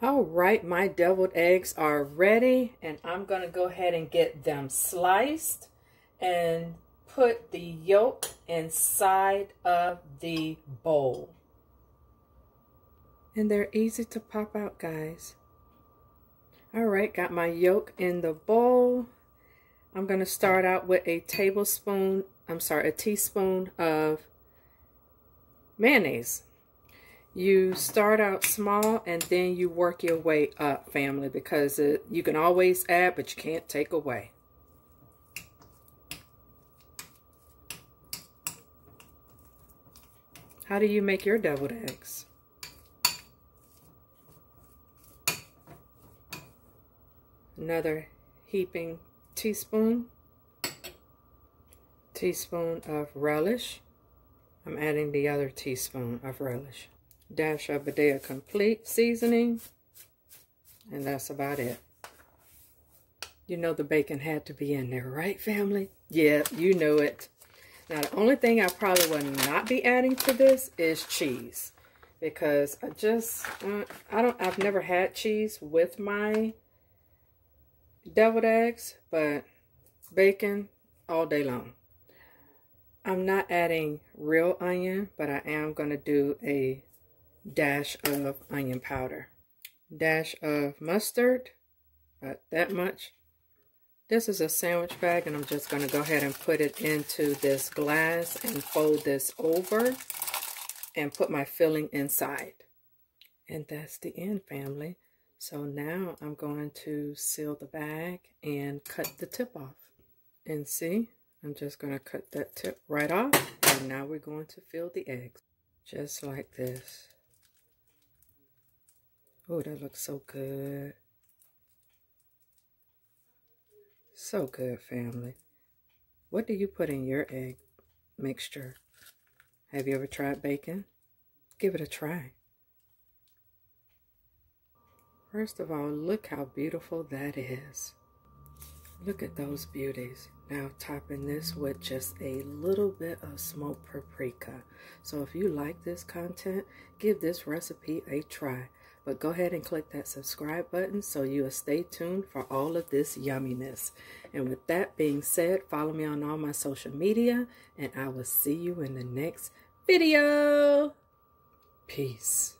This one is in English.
All right, my deviled eggs are ready and I'm going to go ahead and get them sliced and put the yolk inside of the bowl. And they're easy to pop out, guys. All right, got my yolk in the bowl. I'm going to start out with a tablespoon, I'm sorry, a teaspoon of mayonnaise. You start out small and then you work your way up, family, because it, you can always add, but you can't take away. How do you make your deviled eggs? Another heaping teaspoon. Teaspoon of relish. I'm adding the other teaspoon of relish. Dash of Badia Complete seasoning. And that's about it. You know the bacon had to be in there, right, family? Yeah, you know it. Now, the only thing I probably will not be adding to this is cheese. Because I just, uh, I don't, I've never had cheese with my deviled eggs, but bacon all day long. I'm not adding real onion, but I am going to do a dash of onion powder. Dash of mustard, about that much. This is a sandwich bag and I'm just going to go ahead and put it into this glass and fold this over and put my filling inside. And that's the end, family. So now I'm going to seal the bag and cut the tip off. And see, I'm just going to cut that tip right off. And now we're going to fill the eggs. Just like this. Oh, that looks so good. So good, family. What do you put in your egg mixture? Have you ever tried bacon? Give it a try. First of all, look how beautiful that is. Look at those beauties. Now topping this with just a little bit of smoked paprika. So if you like this content, give this recipe a try. But go ahead and click that subscribe button so you will stay tuned for all of this yumminess. And with that being said, follow me on all my social media and I will see you in the next video. Peace.